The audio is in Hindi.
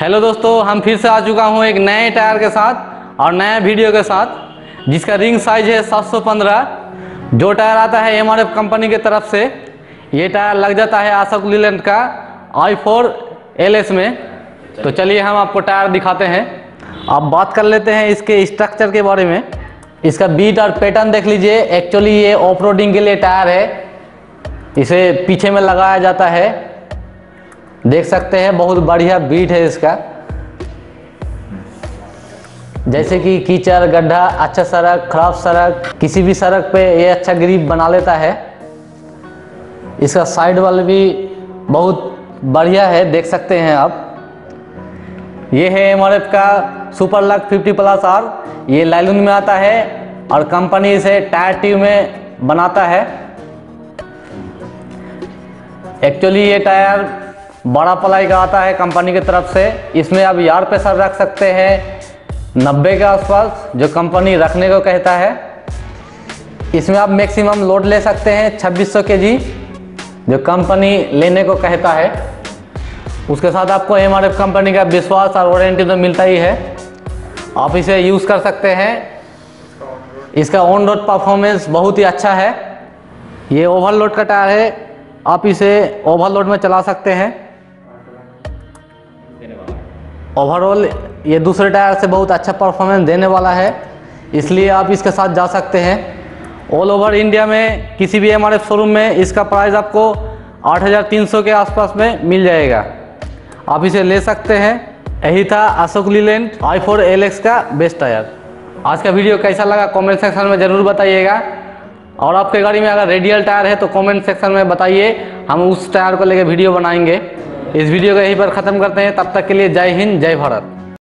हेलो दोस्तों, हम फिर से आ चुका हूँ एक नए टायर के साथ और नए वीडियो के साथ, जिसका रिंग साइज़ है 715 जो टायर आता है एमआरएफ कंपनी की तरफ़ से, ये टायर लग जाता है अशोक लीलैंड का आई फोर में। तो चलिए हम आपको टायर दिखाते हैं। अब बात कर लेते हैं इसके स्ट्रक्चर के बारे में। इसका बीट और पैटर्न देख लीजिए। एक्चुअली ये ऑफ़ के लिए टायर है। इसे पीछे में लगाया जाता है। देख सकते हैं, बहुत बढ़िया बीट है इसका। जैसे कि कीचड़, गड्ढा अच्छा सड़क, खराब सड़क, किसी भी सड़क पे ये अच्छा ग्रिप बना लेता है। इसका साइड वाल भी बहुत बढ़िया है, देख सकते हैं आप। ये है एमआरएफ का सुपर लक 50 प्लस आर ये लाइलून में आता है और कंपनी इसे टायर ट्यूब में बनाता है। एक्चुअली ये टायर बड़ा पलाई का आता है कंपनी की तरफ़ से। इसमें आप यार प्रेशर रख सकते हैं। 90 के आसपास जो कंपनी रखने को कहता है, इसमें आप मैक्सिमम लोड ले सकते हैं 2600 केजी जो। कंपनी लेने को कहता है, उसके साथ आपको एमआरएफ कंपनी का विश्वास और वारंटी तो मिलता ही है। आप इसे यूज़ कर सकते हैं। इसका ऑन रोड परफॉर्मेंस बहुत ही अच्छा है। ये ओवरलोड का टायर है। आप इसे ओवरलोड में चला सकते हैं। ओवरऑल ये दूसरे टायर से बहुत अच्छा परफॉर्मेंस देने वाला है। इसलिए आप इसके साथ जा सकते हैं। ऑल ओवर इंडिया में किसी भी हमारे शोरूम में इसका प्राइस आपको 8,300 के आसपास में मिल जाएगा। आप इसे ले सकते हैं। यही था अशोक लीलैंड आई फोर का बेस्ट टायर आज का वीडियो कैसा लगा कमेंट सेक्शन में ज़रूर बताइएगा। और आपके गाड़ी में अगर रेडियल टायर है तो कमेंट सेक्शन में बताइए। हम उस टायर को लेकर वीडियो बनाएँगे। इस वीडियो को यहीं पर ख़त्म करते हैं। तब तक के लिए जय हिंद, जय भारत।